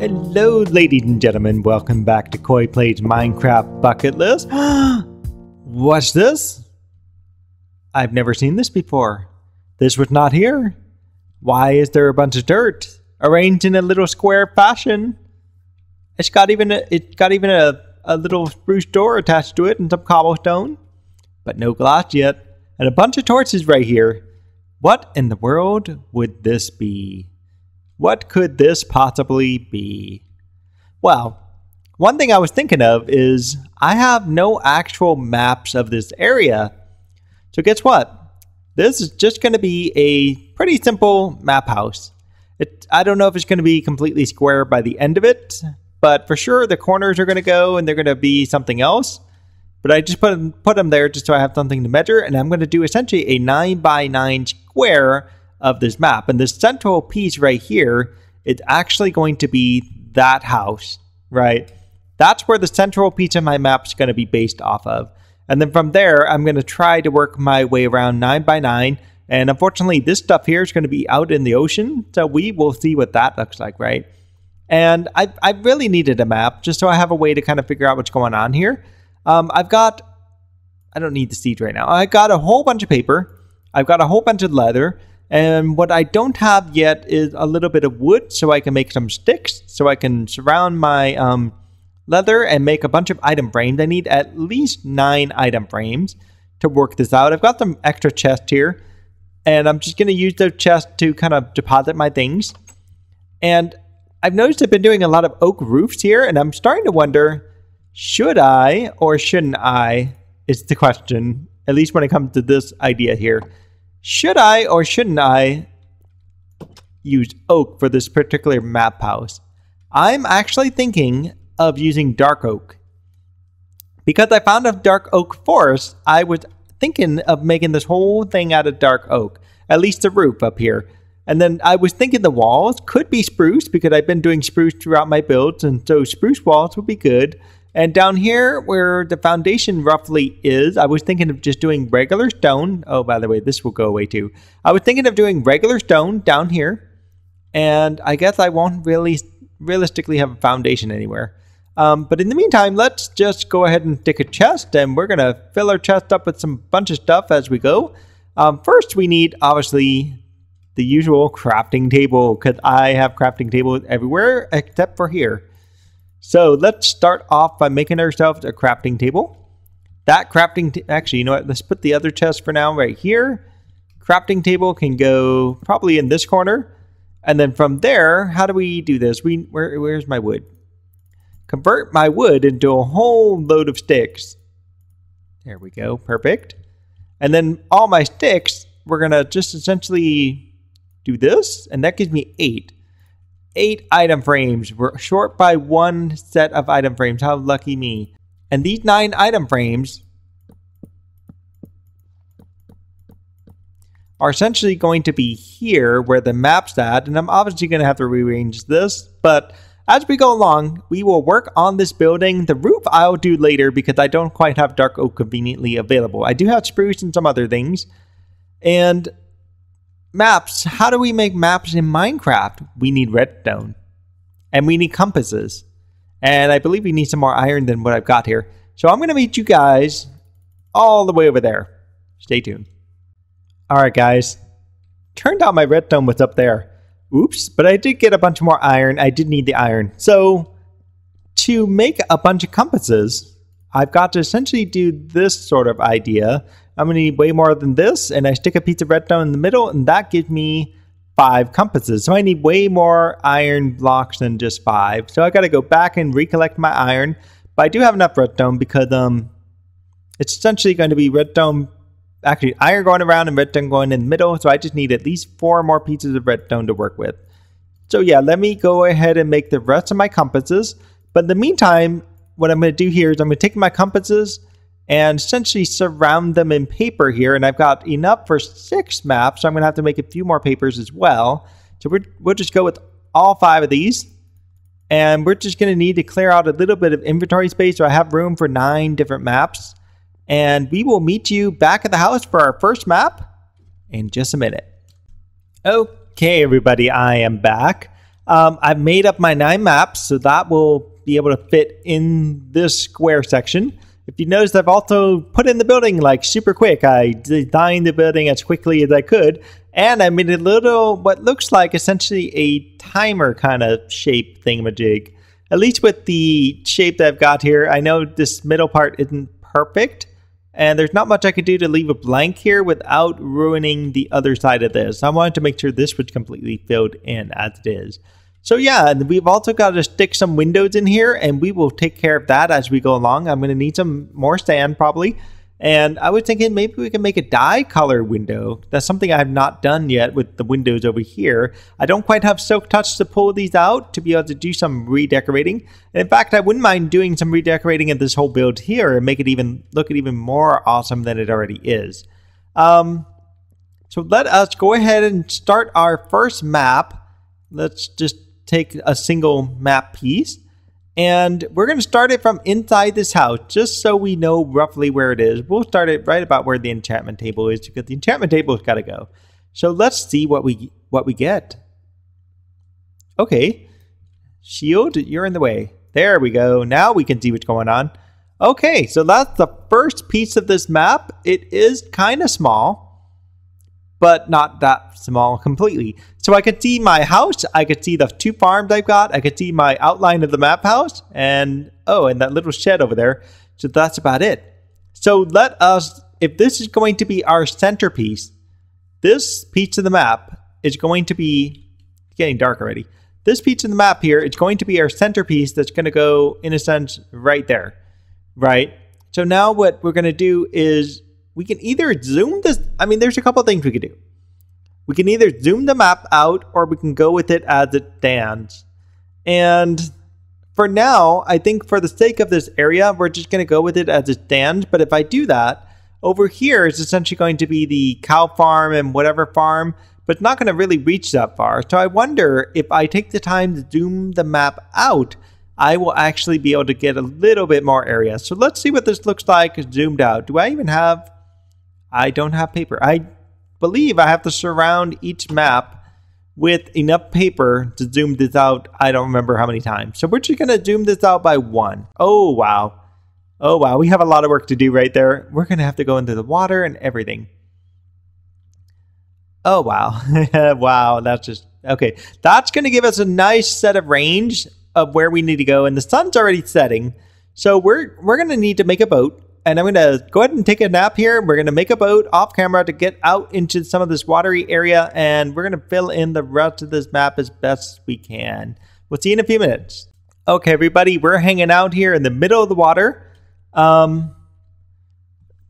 Hello, ladies and gentlemen. Welcome back to Koi Plays Minecraft Bucket List. What's this? I've never seen this before. This was not here. Why is there a bunch of dirt arranged in a little square fashion? It's got even a, it got even a, a little spruce door attached to it and some cobblestone, but no glass yet, and a bunch of torches right here. What in the world would this be? What could this possibly be? Well, one thing I was thinking of is I have no actual maps of this area. So, guess what? This is just going to be a pretty simple map house. It, I don't know if it's going to be completely square by the end of it, but for sure the corners are going to go and they're going to be something else. But I just put them, put them there just so I have something to measure, and I'm going to do essentially a 9 by 9 square of this map. And this central piece right here is actually going to be that house, right? That's where the central piece of my map is going to be based off of. And then from there, I'm going to try to work my way around 9 by 9 And unfortunately, this stuff here is going to be out in the ocean. So we will see what that looks like, right? And I, I really needed a map just so I have a way to kind of figure out what's going on here. Um, I've got, I don't need the seed right now. I got a whole bunch of paper. I've got a whole bunch of leather. And what I don't have yet is a little bit of wood so I can make some sticks so I can surround my um, leather and make a bunch of item frames. I need at least nine item frames to work this out. I've got some extra chests here and I'm just going to use those chests to kind of deposit my things. And I've noticed I've been doing a lot of oak roofs here and I'm starting to wonder should I or shouldn't I is the question, at least when it comes to this idea here. Should I or shouldn't I use oak for this particular map house? I'm actually thinking of using dark oak. Because I found a dark oak forest, I was thinking of making this whole thing out of dark oak, at least the roof up here. And then I was thinking the walls could be spruce because I've been doing spruce throughout my builds, and so spruce walls would be good. And down here, where the foundation roughly is, I was thinking of just doing regular stone. Oh, by the way, this will go away too. I was thinking of doing regular stone down here. And I guess I won't really realistically have a foundation anywhere. Um, but in the meantime, let's just go ahead and dig a chest. And we're going to fill our chest up with some bunch of stuff as we go. Um, first, we need, obviously, the usual crafting table. Because I have crafting tables everywhere except for here. So let's start off by making ourselves a crafting table. That crafting, actually, you know what? Let's put the other chest for now right here. Crafting table can go probably in this corner. And then from there, how do we do this? We where, Where's my wood? Convert my wood into a whole load of sticks. There we go. Perfect. And then all my sticks, we're going to just essentially do this. And that gives me eight eight item frames. We're short by one set of item frames. How lucky me. And these nine item frames are essentially going to be here where the map's at. And I'm obviously going to have to rearrange this. But as we go along, we will work on this building. The roof I'll do later because I don't quite have dark oak conveniently available. I do have spruce and some other things. And maps. How do we make maps in Minecraft? We need redstone. And we need compasses. And I believe we need some more iron than what I've got here. So I'm going to meet you guys all the way over there. Stay tuned. All right, guys. Turned out my redstone was up there. Oops, but I did get a bunch more iron. I did need the iron. So to make a bunch of compasses, I've got to essentially do this sort of idea I'm going to need way more than this, and I stick a piece of redstone in the middle, and that gives me five compasses. So I need way more iron blocks than just five. So I got to go back and recollect my iron, but I do have enough redstone because um, it's essentially going to be redstone, actually iron going around and redstone going in the middle. So I just need at least four more pieces of redstone to work with. So yeah, let me go ahead and make the rest of my compasses. But in the meantime, what I'm going to do here is I'm going to take my compasses and essentially surround them in paper here. And I've got enough for six maps, so I'm going to have to make a few more papers as well. So we will just go with all five of these. And we're just going to need to clear out a little bit of inventory space. So I have room for nine different maps. And we will meet you back at the house for our first map in just a minute. Okay, everybody, I am back. Um, I've made up my nine maps, so that will be able to fit in this square section. If you notice, I've also put in the building like super quick. I designed the building as quickly as I could, and I made a little, what looks like essentially a timer kind of shape thingamajig. At least with the shape that I've got here, I know this middle part isn't perfect, and there's not much I could do to leave a blank here without ruining the other side of this. I wanted to make sure this was completely filled in as it is. So yeah, and we've also got to stick some windows in here and we will take care of that as we go along. I'm going to need some more sand probably. And I was thinking maybe we can make a dye color window. That's something I have not done yet with the windows over here. I don't quite have Silk Touch to pull these out to be able to do some redecorating. And in fact, I wouldn't mind doing some redecorating in this whole build here and make it even look even more awesome than it already is. Um, so let us go ahead and start our first map. Let's just take a single map piece. And we're going to start it from inside this house, just so we know roughly where it is. We'll start it right about where the enchantment table is, because the enchantment table's got to go. So let's see what we what we get. Okay, shield, you're in the way. There we go. Now we can see what's going on. Okay, so that's the first piece of this map. It is kind of small but not that small completely. So I could see my house, I could see the two farms I've got, I could see my outline of the map house, and oh, and that little shed over there. So that's about it. So let us, if this is going to be our centerpiece, this piece of the map is going to be getting dark already. This piece of the map here is going to be our centerpiece that's going to go, in a sense, right there, right? So now what we're going to do is we can either zoom this. I mean, there's a couple things we could do. We can either zoom the map out or we can go with it as it stands. And for now, I think for the sake of this area, we're just going to go with it as it stands. But if I do that, over here is essentially going to be the cow farm and whatever farm, but it's not going to really reach that far. So I wonder if I take the time to zoom the map out, I will actually be able to get a little bit more area. So let's see what this looks like zoomed out. Do I even have I don't have paper. I believe I have to surround each map with enough paper to zoom this out. I don't remember how many times. So we're just going to zoom this out by one. Oh, wow. Oh, wow. We have a lot of work to do right there. We're going to have to go into the water and everything. Oh, wow. wow. That's just okay. That's going to give us a nice set of range of where we need to go. And the sun's already setting. So we're, we're going to need to make a boat and I'm going to go ahead and take a nap here. We're going to make a boat off camera to get out into some of this watery area, and we're going to fill in the rest of this map as best we can. We'll see you in a few minutes. Okay, everybody, we're hanging out here in the middle of the water. Um,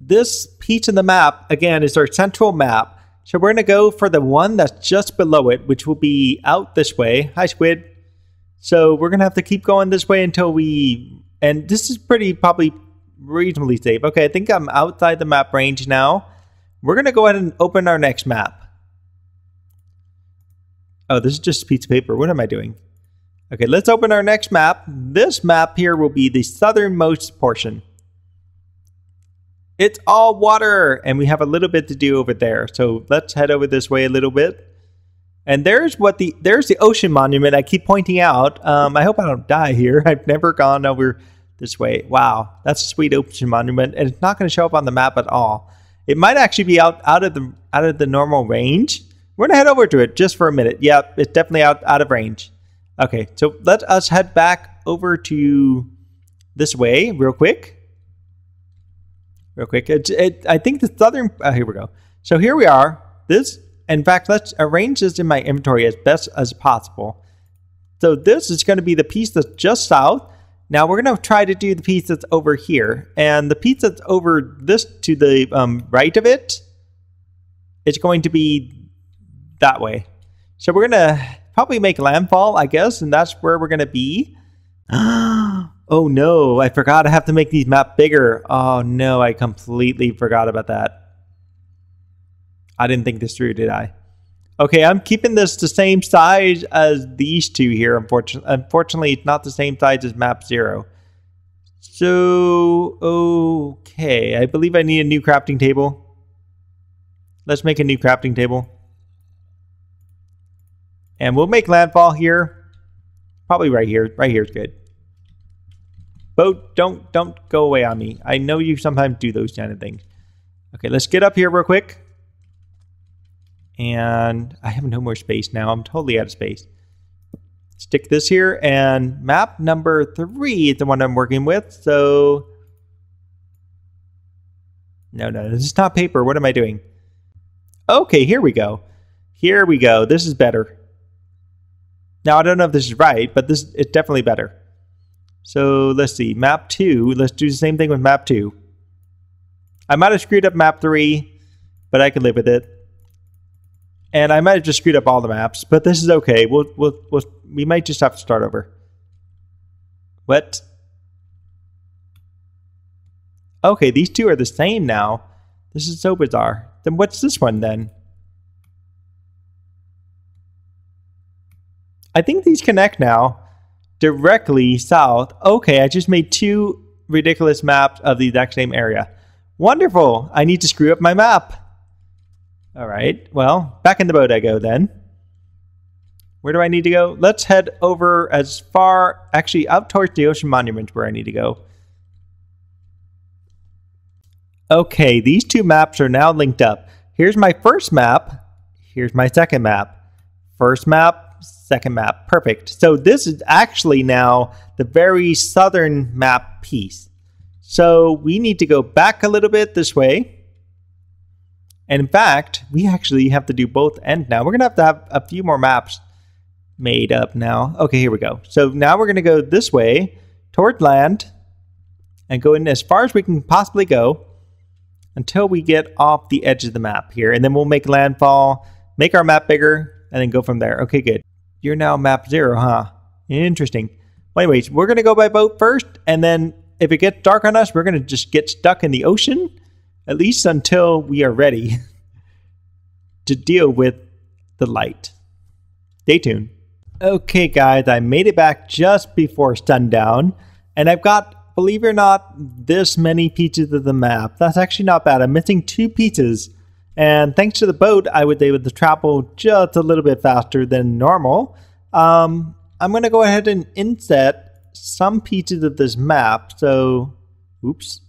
this piece of the map, again, is our central map. So we're going to go for the one that's just below it, which will be out this way. Hi, Squid. So we're going to have to keep going this way until we... And this is pretty probably reasonably safe. Okay, I think I'm outside the map range now. We're going to go ahead and open our next map. Oh, this is just a piece of paper. What am I doing? Okay, let's open our next map. This map here will be the southernmost portion. It's all water, and we have a little bit to do over there. So let's head over this way a little bit. And there's what the there's the ocean monument I keep pointing out. Um, I hope I don't die here. I've never gone over this way. Wow, that's a sweet ocean monument, and it's not going to show up on the map at all. It might actually be out, out of the out of the normal range. We're gonna head over to it just for a minute. Yep, it's definitely out, out of range. Okay, so let us head back over to this way real quick. Real quick. It, I think the southern. Uh, here we go. So here we are. This, in fact, let's arrange this in my inventory as best as possible. So this is going to be the piece that's just south. Now we're going to try to do the piece that's over here. And the piece that's over this to the um, right of it, it's going to be that way. So we're going to probably make landfall, I guess, and that's where we're going to be. oh no, I forgot I have to make these map bigger. Oh no, I completely forgot about that. I didn't think this through, did I? Okay, I'm keeping this the same size as these two here. Unfortunately, unfortunately, it's not the same size as map zero. So, okay, I believe I need a new crafting table. Let's make a new crafting table. And we'll make landfall here. Probably right here. Right here is good. Boat, don't don't go away on me. I know you sometimes do those kind of things. Okay, let's get up here real quick. And I have no more space now. I'm totally out of space. Stick this here, and map number three is the one I'm working with. So, no, no, this is not paper. What am I doing? Okay, here we go. Here we go. This is better. Now, I don't know if this is right, but this is definitely better. So let's see, map two. Let's do the same thing with map two. I might have screwed up map three, but I can live with it. And I might have just screwed up all the maps, but this is okay. We'll, we'll, we'll we might just have to start over. What? Okay, these two are the same now. This is so bizarre. Then what's this one then? I think these connect now directly south. Okay, I just made two ridiculous maps of the exact same area. Wonderful. I need to screw up my map. All right. Well, back in the boat I go then. Where do I need to go? Let's head over as far, actually, out towards the ocean monument where I need to go. Okay, these two maps are now linked up. Here's my first map. Here's my second map. First map, second map. Perfect. So this is actually now the very southern map piece. So we need to go back a little bit this way. And in fact, we actually have to do both ends now. We're going to have to have a few more maps made up now. Okay, here we go. So now we're going to go this way toward land and go in as far as we can possibly go until we get off the edge of the map here. And then we'll make landfall, make our map bigger, and then go from there. Okay, good. You're now map zero, huh? Interesting. Well, anyways, we're going to go by boat first, and then if it gets dark on us, we're going to just get stuck in the ocean, at least until we are ready to deal with the light. Stay tuned. Okay, guys, I made it back just before sundown, and I've got, believe it or not, this many pieces of the map. That's actually not bad. I'm missing two pieces and thanks to the boat, I was able to travel just a little bit faster than normal. Um, I'm going to go ahead and inset some pieces of this map. So, oops,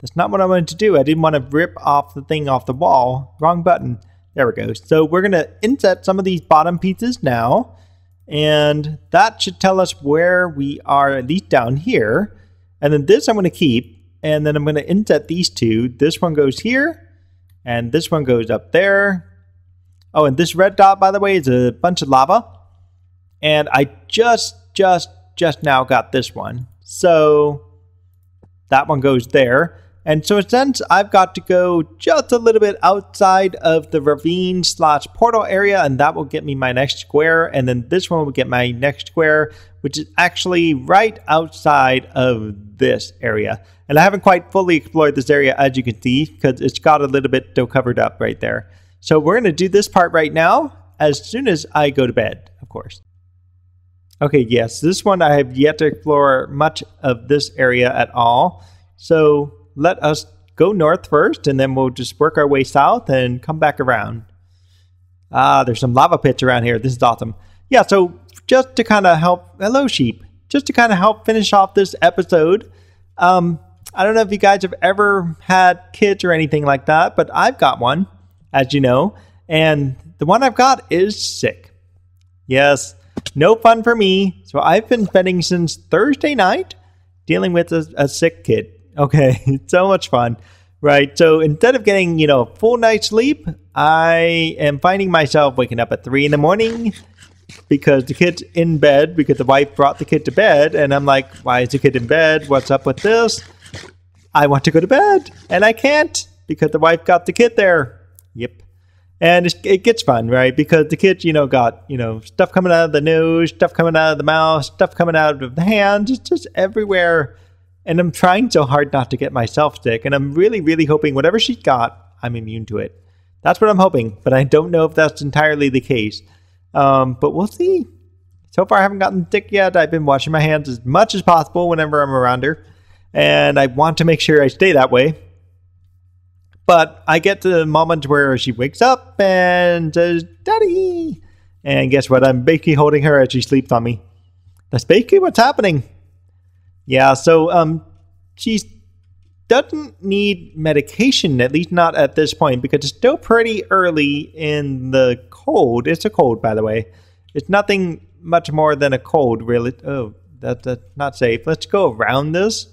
that's not what I wanted to do. I didn't want to rip off the thing off the wall. Wrong button. There we go. So we're going to inset some of these bottom pieces now. And that should tell us where we are, at least down here. And then this I'm going to keep. And then I'm going to inset these two. This one goes here and this one goes up there. Oh, and this red dot, by the way, is a bunch of lava. And I just, just, just now got this one. So that one goes there. And so since I've got to go just a little bit outside of the ravine slash portal area, and that will get me my next square. And then this one will get my next square, which is actually right outside of this area. And I haven't quite fully explored this area, as you can see, because it's got a little bit still covered up right there. So we're going to do this part right now, as soon as I go to bed, of course. Okay, yes, this one I have yet to explore much of this area at all. So let us go north first, and then we'll just work our way south and come back around. Ah, there's some lava pits around here. This is awesome. Yeah, so just to kind of help, hello sheep, just to kind of help finish off this episode, um, I don't know if you guys have ever had kids or anything like that, but I've got one, as you know, and the one I've got is sick. Yes, no fun for me. So I've been spending since Thursday night dealing with a, a sick kid. Okay, so much fun, right? So instead of getting, you know, full night's sleep, I am finding myself waking up at three in the morning because the kid's in bed because the wife brought the kid to bed. And I'm like, why is the kid in bed? What's up with this? I want to go to bed and I can't because the wife got the kid there. Yep. And it gets fun, right? Because the kid, you know, got, you know, stuff coming out of the nose, stuff coming out of the mouth, stuff coming out of the hands, it's just everywhere. And I'm trying so hard not to get myself sick. And I'm really, really hoping whatever she's got, I'm immune to it. That's what I'm hoping. But I don't know if that's entirely the case. Um, but we'll see. So far, I haven't gotten sick yet. I've been washing my hands as much as possible whenever I'm around her and I want to make sure I stay that way. But I get to the moment where she wakes up and says, Daddy! And guess what? I'm basically holding her as she sleeps on me. That's basically what's happening. Yeah, so um, she doesn't need medication, at least not at this point, because it's still pretty early in the cold. It's a cold, by the way. It's nothing much more than a cold, really. Oh, that, that's not safe. Let's go around this.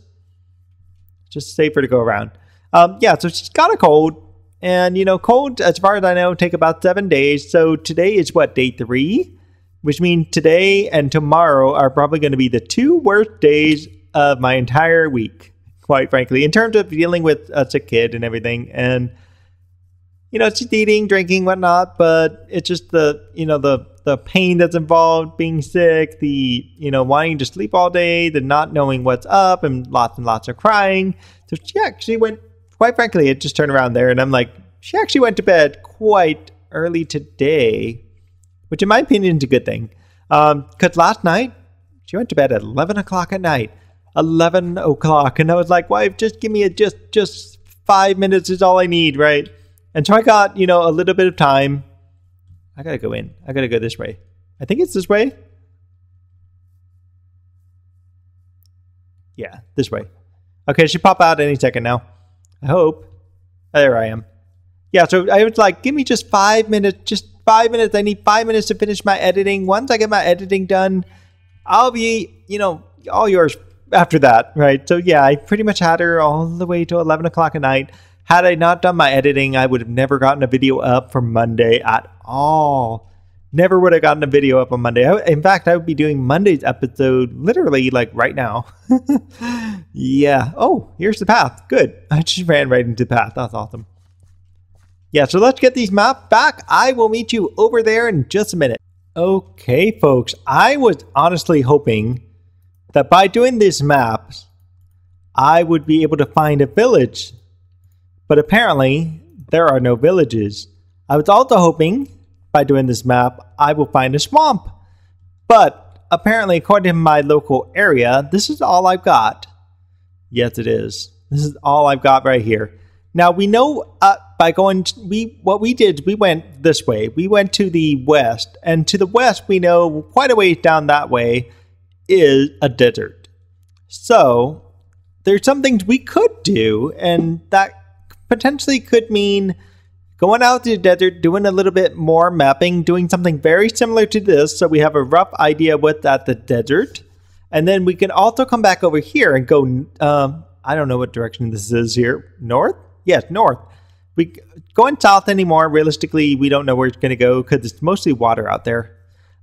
Just safer to go around. Um, yeah, so she's got a cold. And, you know, cold, as far as I know, take about seven days. So today is what, day three? Which means today and tomorrow are probably going to be the two worst days of my entire week, quite frankly, in terms of dealing with a sick kid and everything. And, you know, just eating, drinking, whatnot, but it's just the, you know, the the pain that's involved being sick, the, you know, wanting to sleep all day, the not knowing what's up, and lots and lots of crying. So she actually went, quite frankly, it just turned around there, and I'm like, she actually went to bed quite early today, which in my opinion is a good thing. Because um, last night, she went to bed at 11 o'clock at night. 11 o'clock. And I was like, wife, just give me a just, just five minutes is all I need, right? And so I got, you know, a little bit of time I gotta go in. I gotta go this way. I think it's this way. Yeah, this way. Okay, she pop out any second now. I hope. Oh, there I am. Yeah, so I was like, give me just five minutes, just five minutes. I need five minutes to finish my editing. Once I get my editing done, I'll be, you know, all yours after that, right? So yeah, I pretty much had her all the way to 11 o'clock at night. Had I not done my editing, I would have never gotten a video up for Monday at all. Never would have gotten a video up on Monday. I, in fact, I would be doing Monday's episode literally like right now. yeah. Oh, here's the path. Good. I just ran right into the path. That's awesome. Yeah, so let's get these maps back. I will meet you over there in just a minute. Okay, folks. I was honestly hoping that by doing these maps, I would be able to find a village but apparently, there are no villages. I was also hoping, by doing this map, I will find a swamp. But apparently, according to my local area, this is all I've got. Yes, it is. This is all I've got right here. Now we know uh, by going we what we did we went this way. We went to the west, and to the west we know quite a ways down that way is a desert. So there's some things we could do, and that potentially could mean going out to the desert, doing a little bit more mapping, doing something very similar to this so we have a rough idea what's at the desert. And then we can also come back over here and go, um, I don't know what direction this is here. North? Yes, north. We going south anymore. Realistically, we don't know where it's going to go because it's mostly water out there,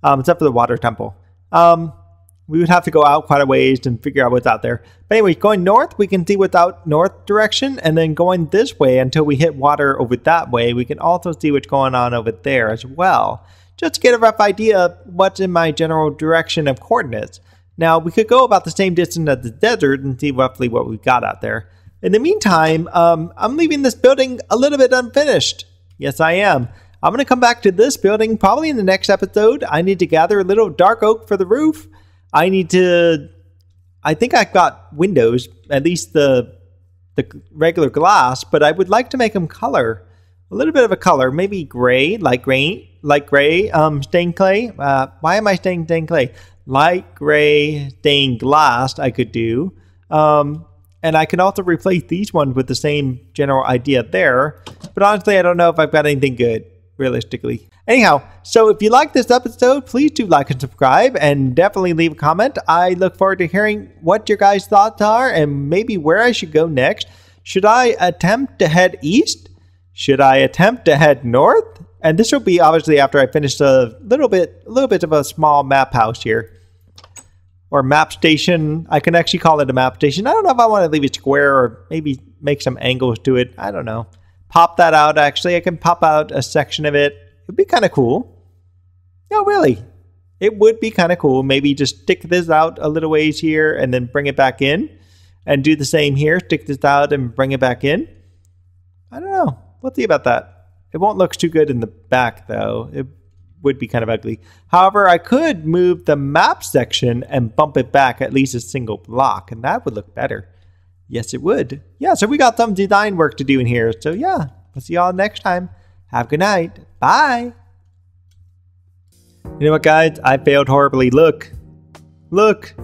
um, except for the water temple. Um, we would have to go out quite a ways and figure out what's out there. But anyway, going north, we can see what's out north direction, and then going this way until we hit water over that way, we can also see what's going on over there as well. Just to get a rough idea of what's in my general direction of coordinates. Now, we could go about the same distance as the desert and see roughly what we've got out there. In the meantime, um, I'm leaving this building a little bit unfinished. Yes, I am. I'm going to come back to this building probably in the next episode. I need to gather a little dark oak for the roof. I need to. I think I've got windows, at least the the regular glass, but I would like to make them color, a little bit of a color, maybe gray, light gray, light gray, um, stained clay. Uh, why am I saying stained clay? Light gray stained glass. I could do, um, and I can also replace these ones with the same general idea there. But honestly, I don't know if I've got anything good realistically. Anyhow, so if you like this episode, please do like and subscribe and definitely leave a comment. I look forward to hearing what your guys' thoughts are and maybe where I should go next. Should I attempt to head east? Should I attempt to head north? And this will be obviously after I finish a little bit a little bit of a small map house here. Or map station. I can actually call it a map station. I don't know if I want to leave it square or maybe make some angles to it. I don't know. Pop that out actually. I can pop out a section of it It'd be kind of cool. No, really. It would be kind of cool. Maybe just stick this out a little ways here and then bring it back in. And do the same here. Stick this out and bring it back in. I don't know. We'll see about that. It won't look too good in the back, though. It would be kind of ugly. However, I could move the map section and bump it back at least a single block, and that would look better. Yes, it would. Yeah, so we got some design work to do in here. So, yeah, we'll see y'all next time. Have a good night. Bye. You know what, guys? I failed horribly. Look, Look.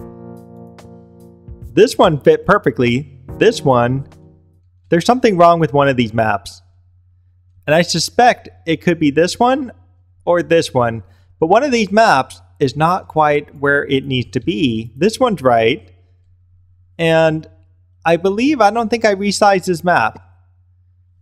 This one fit perfectly. This one, there's something wrong with one of these maps. And I suspect it could be this one or this one. But one of these maps is not quite where it needs to be. This one's right. And I believe, I don't think I resized this map.